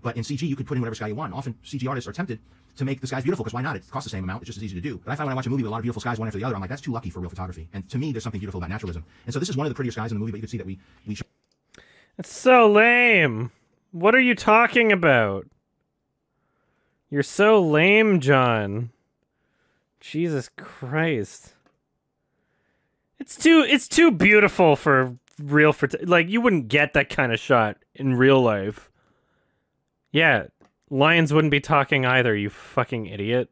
But in CG, you could put in whatever sky you want. Often CG artists are tempted to make the skies beautiful because why not? It costs the same amount. It's just as easy to do. But I find when I watch a movie with a lot of beautiful skies one after the other, I'm like, that's too lucky for real photography. And to me, there's something beautiful about naturalism. And so this is one of the prettier skies in the movie, but you can see that we we. It's so lame. What are you talking about? You're so lame, Jon. Jesus Christ. It's too it's too beautiful for real for like you wouldn't get that kind of shot in real life. Yeah, lions wouldn't be talking either, you fucking idiot.